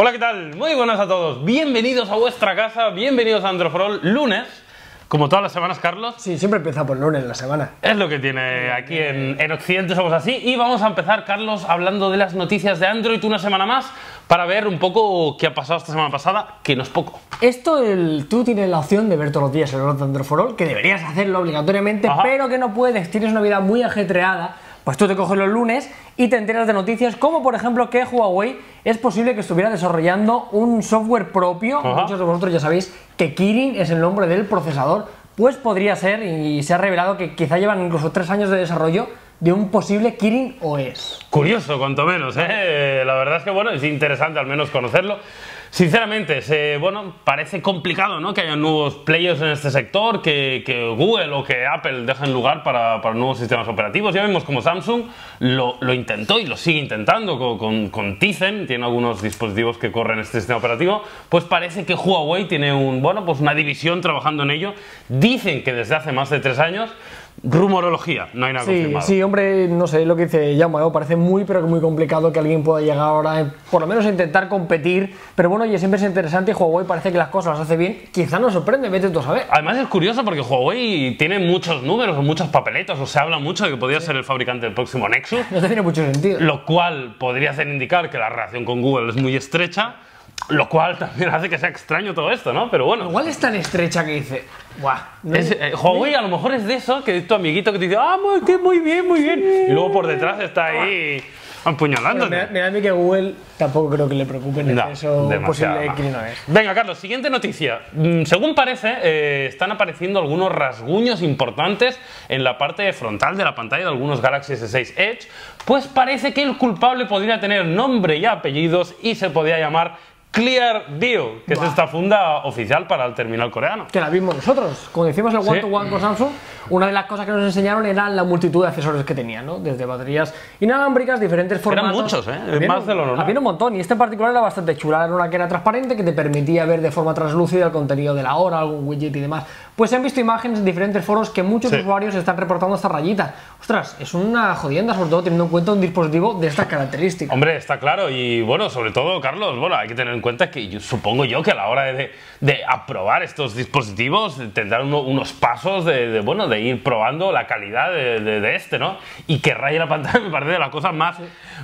Hola, ¿qué tal? Muy buenas a todos. Bienvenidos a vuestra casa, bienvenidos a Androforol lunes. Como todas las semanas, Carlos. Sí, siempre empieza por lunes la semana. Es lo que tiene aquí en, en Occidente, somos así. Y vamos a empezar, Carlos, hablando de las noticias de Android una semana más para ver un poco qué ha pasado esta semana pasada, que no es poco. Esto, el, tú tienes la opción de ver todos los días el Android for All, que deberías hacerlo obligatoriamente, Ajá. pero que no puedes, tienes una vida muy ajetreada. Pues tú te coges los lunes y te enteras de noticias como por ejemplo que Huawei es posible que estuviera desarrollando un software propio. Ajá. Muchos de vosotros ya sabéis que Kirin es el nombre del procesador. Pues podría ser, y se ha revelado que quizá llevan incluso tres años de desarrollo de un posible Kirin OS. Curioso, cuanto menos, ¿eh? La verdad es que, bueno, es interesante al menos conocerlo. Sinceramente, se, bueno, parece complicado, ¿no? Que haya nuevos players en este sector, que, que Google o que Apple dejen lugar para, para nuevos sistemas operativos. Ya vemos como Samsung lo, lo intentó y lo sigue intentando con, con, con Tizen, tiene algunos dispositivos que corren este sistema operativo. Pues parece que Huawei tiene un, bueno, pues una división trabajando en ello. Dicen que desde hace más de tres años. Rumorología, no hay nada Sí, confirmado. sí, hombre, no sé lo que dice Jaume, ¿no? parece muy pero que muy complicado que alguien pueda llegar ahora, eh, por lo menos a intentar competir, pero bueno, oye, siempre es interesante y Huawei parece que las cosas las hace bien, quizá nos sorprende, vete tú a saber. Además es curioso porque Huawei tiene muchos números o muchas papeletas, o se habla mucho de que podría ser el fabricante del próximo Nexus, No tiene mucho sentido. lo cual podría hacer indicar que la relación con Google es muy estrecha, lo cual también hace que sea extraño todo esto, ¿no? Pero bueno, Igual es tan estrecha que dice, guau, no es- eh, Huawei a lo mejor es de eso, que es tu amiguito que te dice, ah, muy, que muy bien, muy bien, y luego por detrás está ahí me, me da a mí que Google tampoco creo que le preocupe en No, demasiado, posible no. Kirin OS. Venga, Carlos, siguiente noticia. Mm, Según parece, eh, están apareciendo algunos rasguños importantes en la parte frontal de la pantalla de algunos Galaxy S6 Edge, pues parece que el culpable podría tener nombre y apellidos y se podría llamar Clearview, que es Buah. esta funda oficial para el terminal coreano. Que la vimos nosotros, como decimos el One Sí. to One con Samsung, una de las cosas que nos enseñaron era la multitud de accesorios que tenían, ¿no? Desde baterías inalámbricas, diferentes formatos. muchos, ¿eh? Había Más un- de lo normal. Había un montón, y este en particular era bastante chula. Era una que era transparente, que te permitía ver de forma translúcida el contenido de la hora, algún widget y demás. Pues se han visto imágenes en diferentes foros que muchos Sí. usuarios están reportando esta rayita. Ostras, es una jodienda, sobre todo teniendo en cuenta un dispositivo de estas características. Hombre, está claro. Y bueno, sobre todo, Carlos, bueno, hay que tener en cuenta que yo, supongo yo que a la hora de, de aprobar estos dispositivos tendrán uno- unos pasos de, de, bueno, de ir probando la calidad de, este, ¿no? Y que raye la pantalla me parece de las cosas más,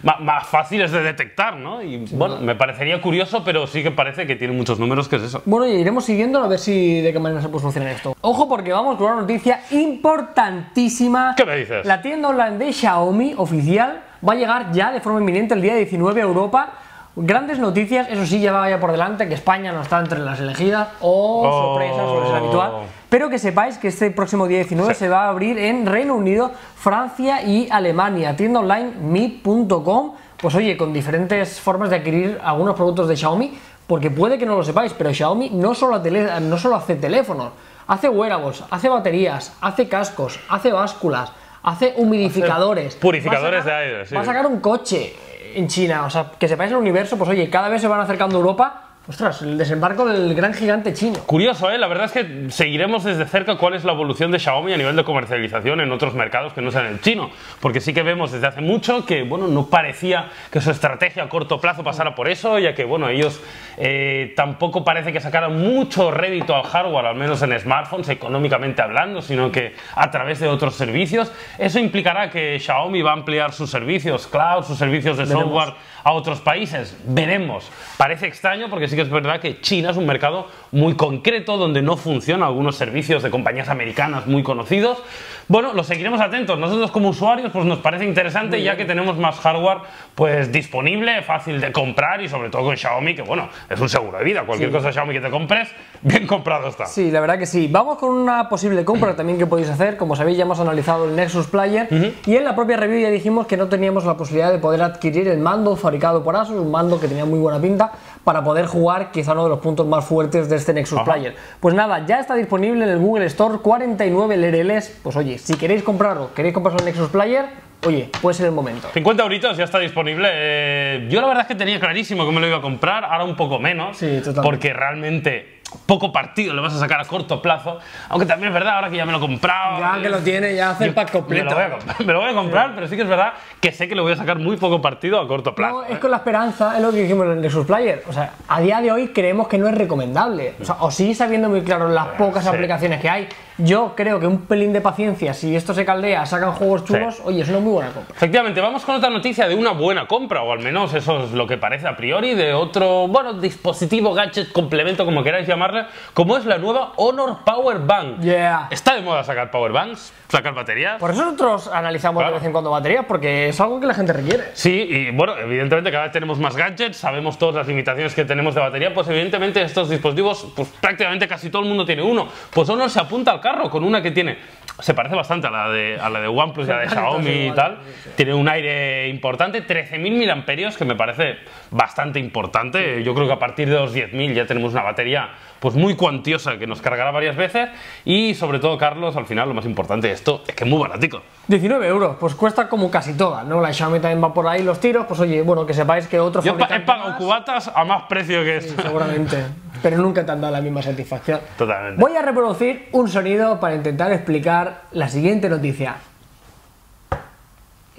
más, más fáciles de detectar, ¿no? Y bueno, me parecería curioso, pero sí que parece que tiene muchos números, que es eso. Bueno, y iremos siguiendo a ver si de qué manera se puede solucionar esto. Ojo porque vamos con una noticia importantísima. ¿Qué me dices? La tienda online de Xiaomi oficial va a llegar ya de forma inminente el día 19 a Europa. Grandes noticias, eso sí, ya vaya por delante que España no está entre las elegidas. Oh, Oh. sorpresa, ser habitual. Pero que sepáis que este próximo día 19 Sí. se va a abrir en Reino Unido, Francia y Alemania. Tienda online mi.com. Pues oye, con diferentes formas de adquirir algunos productos de Xiaomi, porque puede que no lo sepáis, pero Xiaomi no solo, tele- no solo hace teléfonos, hace wearables, hace baterías, hace cascos, hace básculas, hace humidificadores. purificadores sacar- de aire, sí. Va a sacar un coche en China, o sea, que sepáis el universo, pues oye, cada vez se van acercando a Europa. Ostras, el desembarco del gran gigante chino. Curioso, ¿eh? La verdad es que seguiremos desde cerca cuál es la evolución de Xiaomi a nivel de comercialización en otros mercados que no sean el chino. Porque sí que vemos desde hace mucho que, bueno, no parecía que su estrategia a corto plazo pasara por eso, ya que, bueno, ellos eh, tampoco parece que sacaran mucho rédito al hardware, al menos en smartphones, económicamente hablando, sino que a través de otros servicios. Eso implicará que Xiaomi va a ampliar sus servicios cloud, sus servicios de Veremos. software a otros países. Veremos. Parece extraño porque sí que es verdad que China es un mercado muy concreto donde no funcionan algunos servicios de compañías americanas muy conocidos. Bueno, lo seguiremos atentos. Nosotros como usuarios pues nos parece interesante ya que tenemos más hardware pues disponible, fácil de comprar y sobre todo con Xiaomi que bueno, es un seguro de vida. Cualquier Sí. cosa Xiaomi que te compres, bien comprado está. Sí, la verdad que sí. Vamos con una posible compra también que podéis hacer. Como sabéis, ya hemos analizado el Nexus Player y en la propia review ya dijimos que no teníamos la posibilidad de poder adquirir el mando fabricado por Asus, un mando que tenía muy buena pinta para poder jugar quizá uno de los puntos más fuertes de este Nexus Ajá. Player. Pues nada, ya está disponible en el Google Store 49 LRLs. Pues oye, si queréis comprarlo, queréis compraros el Nexus Player, oye, puede ser el momento. 50 euritos ya está disponible. Eh, yo la verdad es que tenía clarísimo que me lo iba a comprar, ahora un poco menos. Sí, totalmente. Porque realmente poco partido le vas a sacar a corto plazo. Aunque también es verdad, ahora que ya me lo he comprado. Ya que lo tiene, ya hace el pack Me completo. lo, voy a, comp- me lo voy a comprar, pero sí que es verdad que sé que le voy a sacar muy poco partido a corto plazo. No, es con la esperanza, es lo que dijimos en Nexus Player. O sea, a día de hoy creemos que no es recomendable. O sea, o sí sabiendo muy claro las pocas sí. aplicaciones que hay. Yo creo que un pelín de paciencia, si esto se caldea, sacan juegos chulos, oye, es una muy buena compra. Efectivamente, vamos con otra noticia de una buena compra, o al menos eso es lo que parece a priori, de otro, bueno, dispositivo, gadget, complemento, como queráis llamarle, como es la nueva Honor Power Bank. Yeah. Está de moda sacar power banks, sacar baterías. Por eso nosotros analizamos Claro. de vez en cuando baterías, porque es algo que la gente requiere. Sí, y bueno, evidentemente cada vez tenemos más gadgets, sabemos todas las limitaciones que tenemos de batería, pues evidentemente estos dispositivos, pues prácticamente casi todo el mundo tiene uno. Pues Honor se apunta al carro con una que tiene, se parece bastante a la de, a la de OnePlus y a la de Xiaomi y tal. Tiene un aire importante, 13.000 mAh, que me parece bastante importante. Yo creo que a partir de los 10.000 ya tenemos una batería pues muy cuantiosa que nos cargará varias veces y sobre todo, Carlos, al final lo más importante de esto es que es muy baratico. 19 euros, pues cuesta como casi todas, ¿no? La Xiaomi también va por ahí los tiros, pues oye, bueno, que sepáis que otro Yo he pagado más- cubatas a más precio que esto. Seguramente, pero nunca te han dado la misma satisfacción. Totalmente. Voy a reproducir un sonido para intentar explicar la siguiente noticia.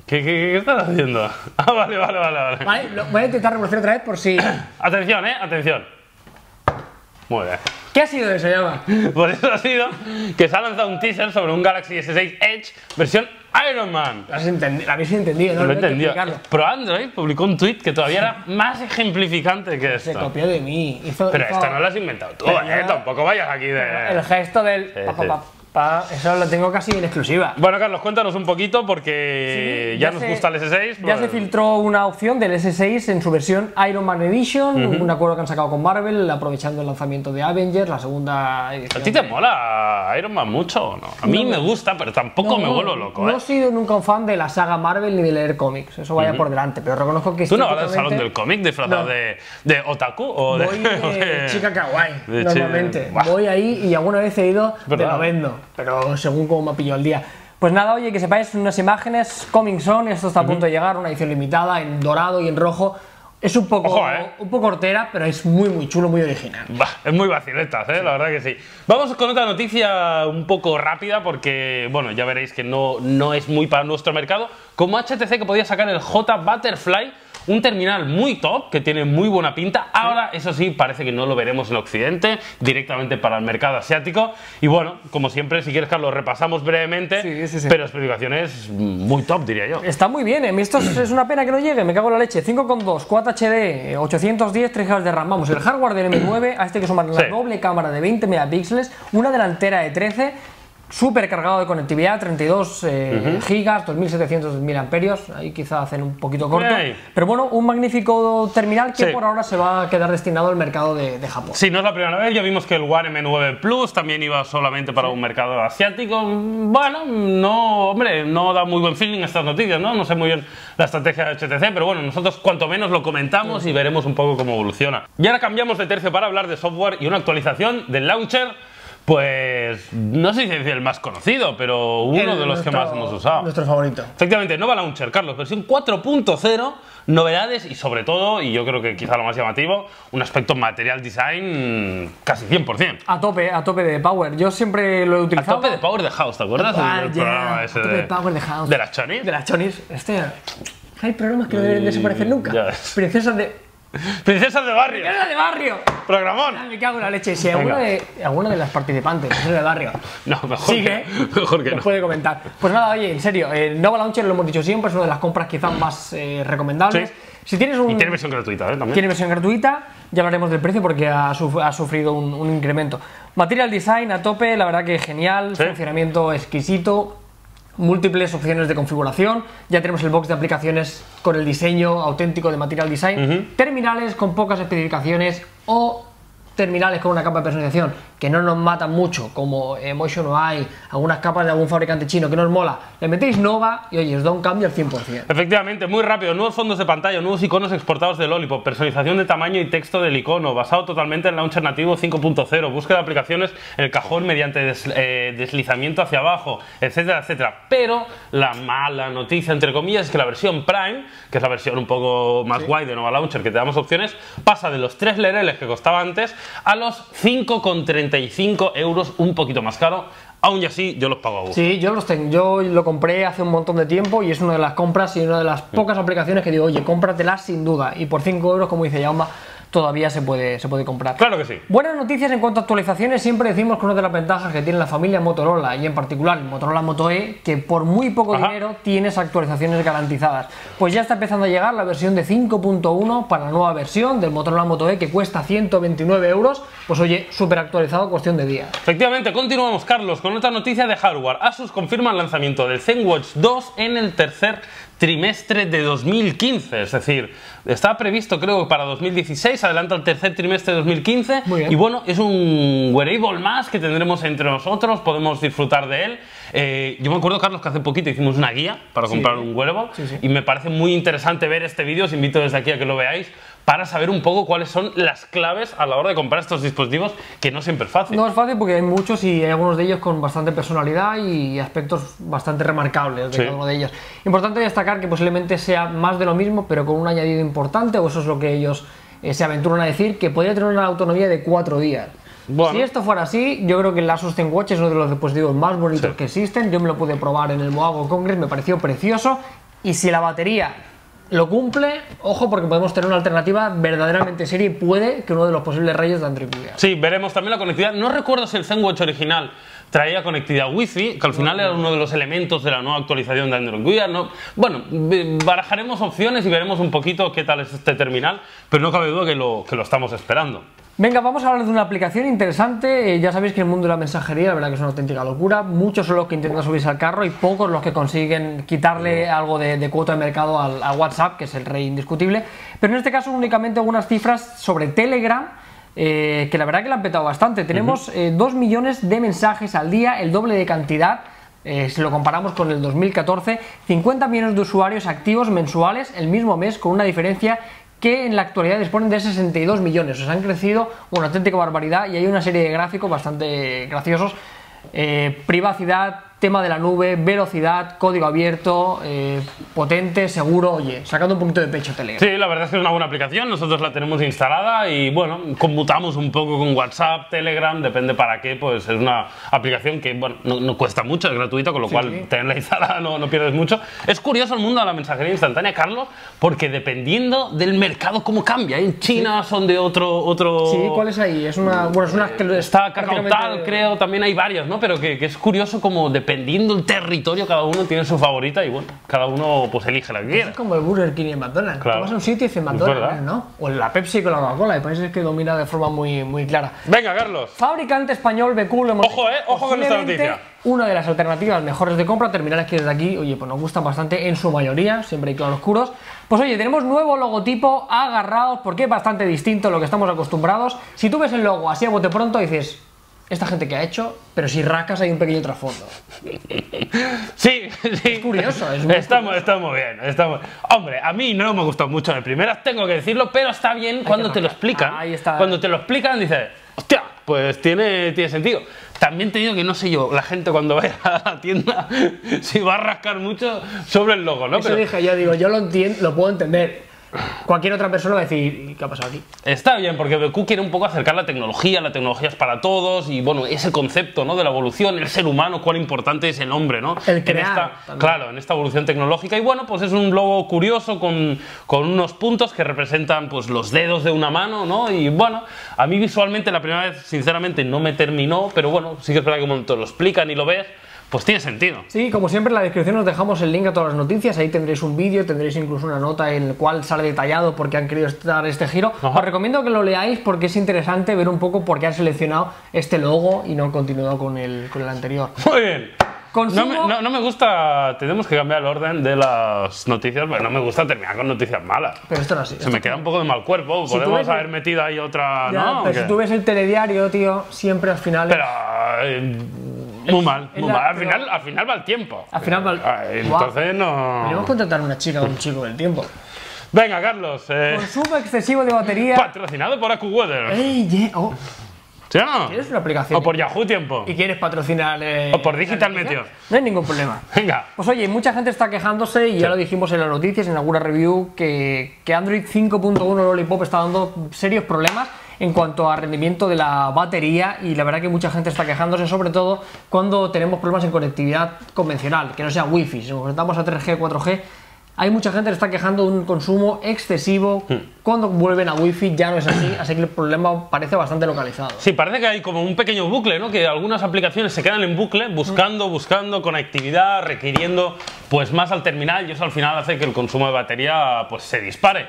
¿Qué, qué, qué estás haciendo? Ah, vale, vale, vale, vale. Vale, lo voy a intentar reproducir otra vez por si. Atención, eh, atención. Muy bien. ¿Qué ha sido eso, Llama? Por eso ha sido que se ha lanzado un teaser sobre un Galaxy S6 Edge versión Iron Man. Lo has entendi- lo habéis entendido, ¿no? Lo he entendido. Pro Android publicó un tweet que todavía era más ejemplificante que Se esto. copió de mí. Hizo, Pero hizo esto no lo has inventado tú, Pero eh. Tampoco vayas aquí El de. gesto del. Sí, pa, pa, sí. Pa, eso lo tengo casi en exclusiva. Bueno, Carlos, cuéntanos un poquito porque Sí, ya, ya nos se- gusta el S6. Ya pues- se filtró una opción del S6 en su versión Iron Man Edition, un acuerdo que han sacado con Marvel, aprovechando el lanzamiento de Avengers, la segunda edición. ¿A ti te mola Iron Man mucho o no? A mí No. me gusta, pero tampoco me vuelvo loco, no ¿eh? he sido nunca un fan de la saga Marvel ni de leer cómics, eso vaya por delante, pero reconozco que ¿Tú no vas al salón del cómic disfrazado No. de, de otaku o de, Voy de de- chica kawaii, normalmente. Voy ahí y alguna vez he ido de verdad. lo vendo, pero según cómo me ha pillado el día. Pues nada, oye, que sepáis unas imágenes, Coming Son, esto está a punto de llegar, una edición limitada en dorado y en rojo. Es un poco, Ojo, eh. un poco hortera, pero es muy, muy chulo, muy original. Bah, es muy vaciletas, ¿eh? la verdad que sí. Vamos con otra noticia un poco rápida porque, bueno, ya veréis que no, no es muy para nuestro mercado. Como HTC que podía sacar el J Butterfly, un terminal muy top que tiene muy buena pinta. Ahora, eso sí, parece que no lo veremos en Occidente, directamente para el mercado asiático. Y bueno, como siempre, si quieres, Carlos, repasamos brevemente, Sí, sí, sí. pero especificaciones muy top, diría yo. Está muy bien, ¿eh? esto es, una pena que no llegue, me cago en la leche. 5.2, Quad HD, eh, 810, 3 GB de RAM. Vamos, el hardware del M9, a este que sumar la doble cámara de 20 megapíxeles, una delantera de 13, súper cargado de conectividad, 32 eh, gigas, 2700 miliamperios, ahí quizá hacen un poquito corto. Pero bueno, un magnífico terminal que Sí. por ahora se va a quedar destinado al mercado de, de Japón. Sí, no es la primera vez, ya vimos que el One M9 Plus también iba solamente para un mercado asiático. Bueno, no, hombre, no da muy buen feeling estas noticias, ¿no? No sé muy bien la estrategia de HTC, pero bueno, nosotros cuanto menos lo comentamos y veremos un poco cómo evoluciona. Y ahora cambiamos de tercio para hablar de software y una actualización del launcher, pues no sé si es el más conocido, pero uno El- de los que más hemos usado. Nuestro favorito. Efectivamente, Nova Launcher, Carlos, versión 4.0, novedades y sobre todo, y yo creo que quizá lo más llamativo, un aspecto material design casi 100%. A tope, a tope de Power. Yo siempre lo he A utilizado. tope de Power the House, ¿te acuerdas? Ah, yeah, programa a ese tope de, de Power the House. de las chonis. De las chonis. Este, hay programas que no deben desaparecer nunca. Princesas de. Princesas de barrio, ¡Princesas de barrio! programón. Ah, Me cago en la leche. Si alguna de, las participantes, princesas de barrio, No, mejor sigue, que, mejor que nos no. puede comentar. Pues nada, oye, en serio, el Nova Launcher lo hemos dicho siempre, es una de las compras quizás más eh, recomendables. Sí. Si tienes un. Y tiene versión gratuita, ¿eh? También. Tiene versión gratuita, ya hablaremos del precio porque ha, suf- ha sufrido un, un incremento. Material design a tope, la verdad que genial, Sí. funcionamiento exquisito, múltiples opciones de configuración, ya tenemos el box de aplicaciones con el diseño auténtico de Material Design, terminales con pocas especificaciones o terminales con una capa de personalización que no nos matan mucho, como Emotion UI, algunas capas de algún fabricante chino que nos mola, le metéis Nova y oye, os da un cambio al 100%. Efectivamente, muy rápido. Nuevos fondos de pantalla, nuevos iconos exportados de Lollipop, personalización de tamaño y texto del icono, basado totalmente en Launcher nativo 5.0, búsqueda de aplicaciones en el cajón mediante des- eh, deslizamiento hacia abajo, etcétera, etcétera. Pero la mala noticia, entre comillas, es que la versión Prime, que es la versión un poco más guay de Nova Launcher, que te damos opciones, pasa de los 3 lereles que costaba antes a los 5,35 euros, un poquito más caro. Aún y así, yo los pago a gusto. Sí, yo los tengo. Yo lo compré hace un montón de tiempo y es una de las compras y una de las pocas aplicaciones que digo, oye, cómpratelas sin duda. Y por 5 euros, como dice Yauma, todavía se puede, se puede comprar. Claro que sí. Buenas noticias en cuanto a actualizaciones, siempre decimos que una de las ventajas que tiene la familia Motorola y en particular el Motorola Moto E, que por muy poco Ajá. dinero tienes actualizaciones garantizadas. Pues ya está empezando a llegar la versión de 5.1 para la nueva versión del Motorola Moto E que cuesta 129 euros. Pues oye, súper actualizado, cuestión de días. Efectivamente, continuamos, Carlos, con otra noticia de hardware. Asus confirma el lanzamiento del ZenWatch 2 en el tercer trimestre de 2015. Es decir, estaba previsto, creo, que para 2016, adelanta el tercer trimestre de 2015. Muy bien. Y bueno, es un wearable más que tendremos entre nosotros, podemos disfrutar de él. Eh, yo me acuerdo, Carlos, que hace poquito hicimos una guía para comprar un wearable Sí, sí. y me parece muy interesante ver este vídeo. Os invito desde aquí a que lo veáis para saber un poco cuáles son las claves a la hora de comprar estos dispositivos, que no siempre es fácil. No es fácil porque hay muchos y hay algunos de ellos con bastante personalidad y aspectos bastante remarcables de Sí. cada uno de ellos. Importante destacar que posiblemente sea más de lo mismo, pero con un añadido importante, o eso es lo que ellos eh, se aventuran a decir, que podría tener una autonomía de cuatro días. Bueno. Si esto fuera así, yo creo que el Asus TenWatch es uno de los dispositivos más bonitos Sí. que existen. Yo me lo pude probar en el Moago Congress, me pareció precioso. Y si la batería lo cumple, ojo, porque podemos tener una alternativa verdaderamente seria y puede que uno de los posibles reyes de Android Wear. Sí, veremos también la conectividad. No recuerdo si el ZenWatch original traía conectividad Wi-Fi, que al final era uno de los elementos de la nueva actualización de Android Wear. ¿no? Bueno, barajaremos opciones y veremos un poquito qué tal es este terminal, pero no cabe duda que lo, que lo estamos esperando. Venga, vamos a hablar de una aplicación interesante. Eh, ya sabéis que el mundo de la mensajería, la verdad que es una auténtica locura. Muchos son los que intentan subirse al carro y pocos los que consiguen quitarle algo de, de cuota de mercado al, a WhatsApp, que es el rey indiscutible. Pero en este caso únicamente algunas cifras sobre Telegram. eh, que la verdad que la han petado bastante. Tenemos 2 millones de mensajes al día, el doble de cantidad. eh, si lo comparamos con el 2014, 50 millones de usuarios activos mensuales el mismo mes, con una diferencia que en la actualidad disponen de 62 millones. O sea, han crecido una auténtica barbaridad y hay una serie de gráficos bastante graciosos. Eh, privacidad, tema de la nube, velocidad, código abierto, eh, potente, seguro, oye, sacando un poquito de pecho Telegram. Sí, la verdad es que es una buena aplicación, nosotros la tenemos instalada y bueno, conmutamos un poco con WhatsApp, Telegram, depende para qué, pues es una aplicación que bueno, no, no cuesta mucho, es gratuita, con lo Sí, cual sí. tenerla instalada no, no pierdes mucho. Es curioso el mundo de la mensajería instantánea, Carlos, porque dependiendo del mercado cómo cambia, en China son de otro... otro... Sí, ¿cuál es ahí? Es una. Bueno, es una que Está Cacao Tal, creo, también hay varias, ¿no? Pero que, que es curioso como dependiendo del territorio, cada uno tiene su favorita y bueno, cada uno pues elige la que quiera. Es como el Burger King y el McDonald's. Claro. Tú vas a un sitio y dices Es McDonald's. ¿no? O la Pepsi con la Coca-Cola. Hay países que domina de forma muy, muy clara. Venga, Carlos. Fabricante español Becul. hemos Ojo, eh, ojo con esta noticia. Una de las alternativas mejores de compra, terminales que desde aquí, oye, pues nos gustan bastante en su mayoría, siempre hay claroscuros. Pues oye, tenemos nuevo logotipo, agarrados, porque es bastante distinto a lo que estamos acostumbrados. Si tú ves el logo así a bote pronto, dices, esta gente que ha hecho, pero si rascas hay un pequeño trasfondo. Sí, sí. Es curioso, es muy está, muy bien. Está muy- Hombre, a mí no me gustó mucho de primeras, tengo que decirlo, pero está bien cuando te lo explican. Ahí está. Cuando te lo explican, dices, hostia, pues tiene, tiene sentido. También te digo que no sé yo, la gente cuando vaya a la tienda, si va a rascar mucho sobre el logo, ¿no? Eso Pero dije yo, digo, yo lo entiendo, lo puedo entender. Cualquier otra persona va a decir, "¿Y ¿qué ha pasado aquí? Está bien, porque BQ quiere un poco acercar la tecnología, la tecnología es para todos y bueno, ese concepto ¿no? de la evolución, el ser humano, cuán importante es el hombre, ¿no? El En crear esta- también. claro, en esta evolución tecnológica y bueno, pues es un logo curioso con, con unos puntos que representan pues los dedos de una mano, ¿no? Y bueno, a mí visualmente la primera vez sinceramente no me terminó, pero bueno, sí que es verdad que cuando te lo explican y lo ves, pues tiene sentido. Sí, como siempre en la descripción os dejamos el link a todas las noticias, ahí tendréis un vídeo, tendréis incluso una nota en el cual sale detallado por qué han querido dar este giro. Ajá. Os recomiendo que lo leáis porque es interesante ver un poco por qué han seleccionado este logo y no han continuado con el, con el anterior. Muy bien. Consumo- No me, no- no me gusta, tenemos que cambiar el orden de las noticias, pero no me gusta terminar con noticias malas. Pero esto no es así. Se me queda un poco de mal cuerpo. Si Podemos ves haber metido ahí otra, Ya, ¿no? pero si tú ves el telediario, tío, siempre al final... Pero muy mal, muy la- mal. Al pero- final, al final va el tiempo. Al final va el- Ah, Guau. Entonces no. Podríamos contratar a una chica o un chico del tiempo. Venga, Carlos. eh, Consumo excesivo de batería... patrocinado por AccuWeather. ¡Ey, yeah! Oh, ¿Sí o no? ¿Quieres una aplicación? O por Yahoo Tiempo. ¿Y quieres patrocinar... eh, O por Digital? Meteor. No hay ningún problema. Venga. Pues oye, mucha gente está quejándose y ya lo dijimos en las noticias, en alguna review, que, que Android 5.1 Lollipop está dando serios problemas. En cuanto a rendimiento de la batería y la verdad que mucha gente está quejándose, sobre todo cuando tenemos problemas en conectividad convencional, que no sea wifi, si nos conectamos a 3G, 4G, hay mucha gente que está quejando de un consumo excesivo. Hmm. Cuando vuelven a Wi-Fi ya no es así, así que el problema parece bastante localizado. Sí, parece que hay como un pequeño bucle, ¿no? Que algunas aplicaciones se quedan en bucle buscando, buscando conectividad, requiriendo pues más al terminal y eso al final hace que el consumo de batería pues se dispare.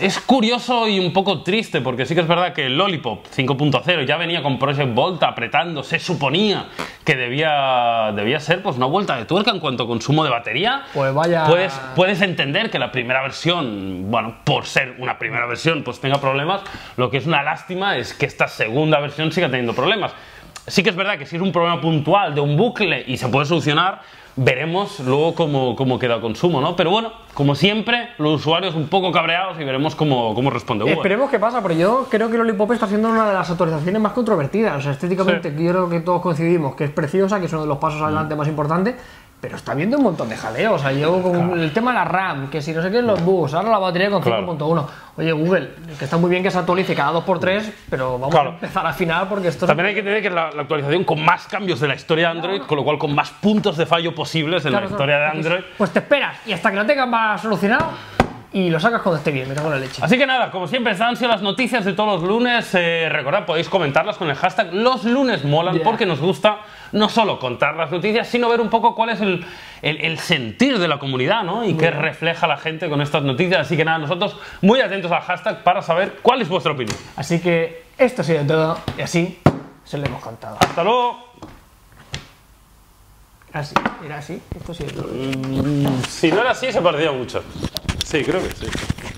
Es curioso y un poco triste porque sí que es verdad que el Lollipop 5.0 ya venía con Project Volta apretando, se suponía que debía, debía ser pues una vuelta de tuerca en cuanto a consumo de batería. Pues vaya- Puedes, puedes entender que la primera versión, bueno, por ser una primera versión, pues tenga problemas. Lo que es una lástima es que esta segunda versión siga teniendo problemas. Sí que es verdad que si es un problema puntual de un bucle y se puede solucionar, veremos luego cómo, cómo queda el consumo, ¿no? Pero bueno, como siempre, los usuarios un poco cabreados y veremos cómo, cómo responde Google. Esperemos qué pasa, pero yo creo que Lollipop está haciendo una de las actualizaciones más controvertidas. O sea, estéticamente, Sí. yo creo que todos coincidimos que es preciosa, que es uno de los pasos adelante más importantes, pero está viendo un montón de jaleo. O sea, yo con el tema de la RAM, que si no sé qué, los bugs, ahora la batería con Claro. 5.1. Oye, Google, que está muy bien que se actualice cada 2x3, pero vamos Claro. a empezar al final porque esto es- También hay que tener que la, la actualización con más cambios de la historia de Android, con lo cual con más puntos de fallo posibles en la historia de Android. Pues te esperas y hasta que lo tengas más solucionado y lo sacas cuando esté bien, me cago en la leche. Así que nada, como siempre, estas han sido las noticias de todos los lunes. Eh, recordad, podéis comentarlas con el hashtag Los lunes molan, Yeah. porque nos gusta no solo contar las noticias, sino ver un poco cuál es el, el- el sentir de la comunidad, ¿no? Y qué refleja la gente con estas noticias. Así que nada, nosotros muy atentos al hashtag para saber cuál es vuestra opinión. Así que esto ha sido todo y así se lo hemos contado. Hasta luego. Así, era así, esto sido todo. Si no era así, se parecía mucho. Sei, que sei.